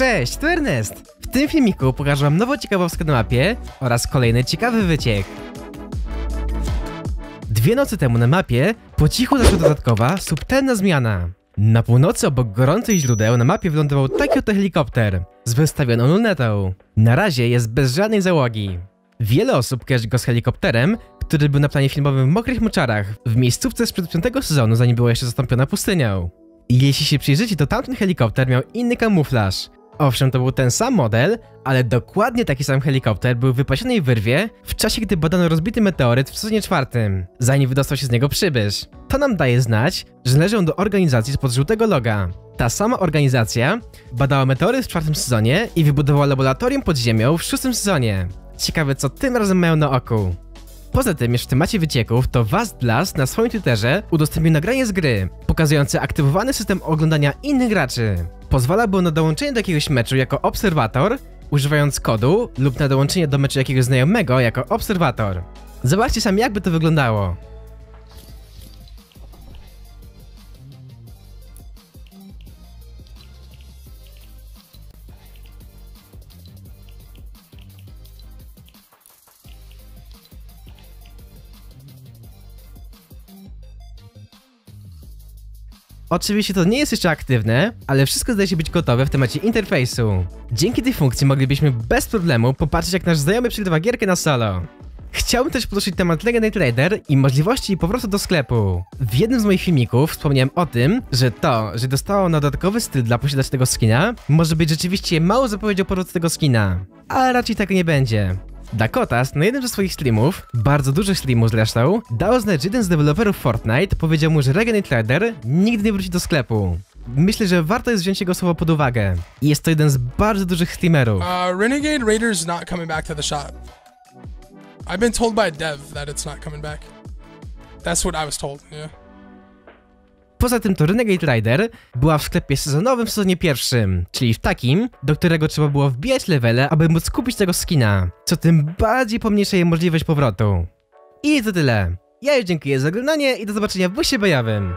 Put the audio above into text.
Cześć, to Ernest! W tym filmiku pokażę wam nową ciekawostkę na mapie oraz kolejny ciekawy wyciek. Dwie nocy temu na mapie po cichu zaszła dodatkowa, subtelna zmiana. Na północy obok gorących źródeł na mapie wylądował taki oto helikopter z wystawioną lunetą. Na razie jest bez żadnej załogi. Wiele osób kojarzy go z helikopterem, który był na planie filmowym w Mokrych Moczarach, w miejscówce sprzed piątego sezonu, zanim była jeszcze zastąpiona pustynią. I jeśli się przyjrzycie, to tamten helikopter miał inny kamuflaż. Owszem, to był ten sam model, ale dokładnie taki sam helikopter był w wypasionej wyrwie w czasie, gdy badano rozbity meteoryt w sezonie czwartym, zanim wydostał się z niego przybysz. To nam daje znać, że należy on do organizacji spod żółtego loga. Ta sama organizacja badała meteoryt w czwartym sezonie i wybudowała laboratorium pod ziemią w szóstym sezonie. Ciekawe, co tym razem mają na oku. Poza tym, już w temacie wycieków, to Vast Blast na swoim Twitterze udostępnił nagranie z gry, pokazujące aktywowany system oglądania innych graczy. Pozwala było na dołączenie do jakiegoś meczu jako obserwator, używając kodu, lub na dołączenie do meczu jakiegoś znajomego jako obserwator. Zobaczcie sami, jakby to wyglądało. Oczywiście to nie jest jeszcze aktywne, ale wszystko zdaje się być gotowe w temacie interfejsu. Dzięki tej funkcji moglibyśmy bez problemu popatrzeć jak nasz znajomy przygrywa gierkę na solo. Chciałbym też poruszyć temat Legendary Trader i możliwości powrotu do sklepu. W jednym z moich filmików wspomniałem o tym, że to, że dostało na dodatkowy styl dla posiadacza tego skina, może być rzeczywiście mało zapowiedzią powrotu tego skina. Ale raczej tak nie będzie. Dakotas na jednym ze swoich streamów, bardzo dużych streamów zresztą, dał znać, że jeden z deweloperów Fortnite powiedział mu, że Regenerated Trader nigdy nie wróci do sklepu. Myślę, że warto jest wziąć jego słowo pod uwagę. I Jest to jeden z bardzo dużych streamerów. Uh, Renegade Raider's not coming back to the shop. I've been told by dev that it's not coming back. That's what I was told, yeah. Poza tym to Renegade Rider była w sklepie sezonowym w sezonie pierwszym, czyli w takim, do którego trzeba było wbijać levele, aby móc kupić tego skina, co tym bardziej pomniejsza jej możliwość powrotu. I to tyle. Ja już dziękuję za oglądanie i do zobaczenia w busie bojowym.